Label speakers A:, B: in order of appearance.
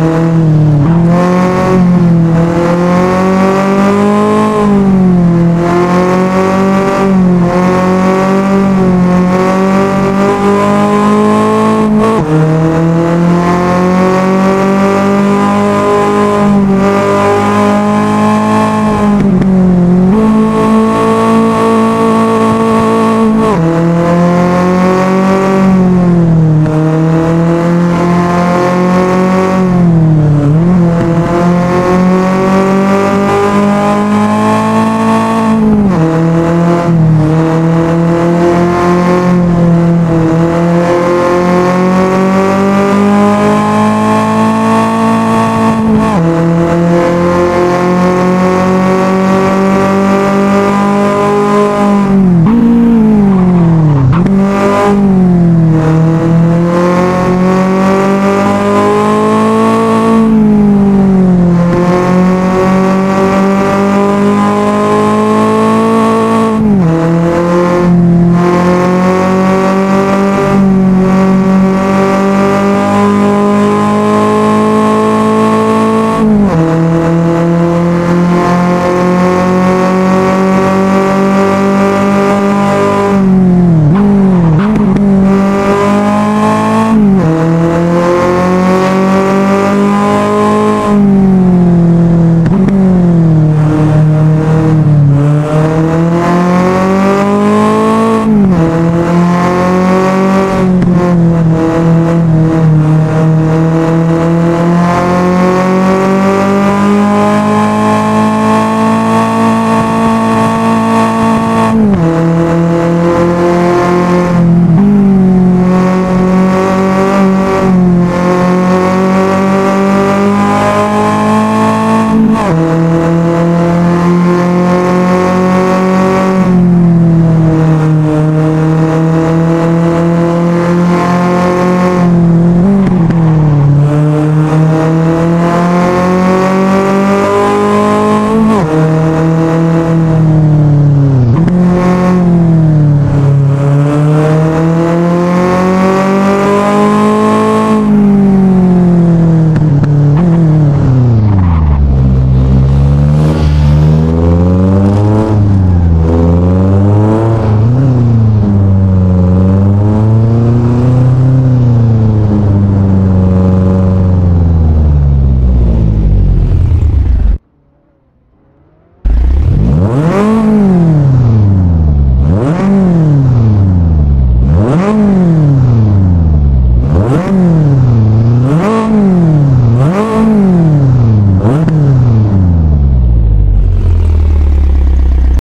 A: Amen.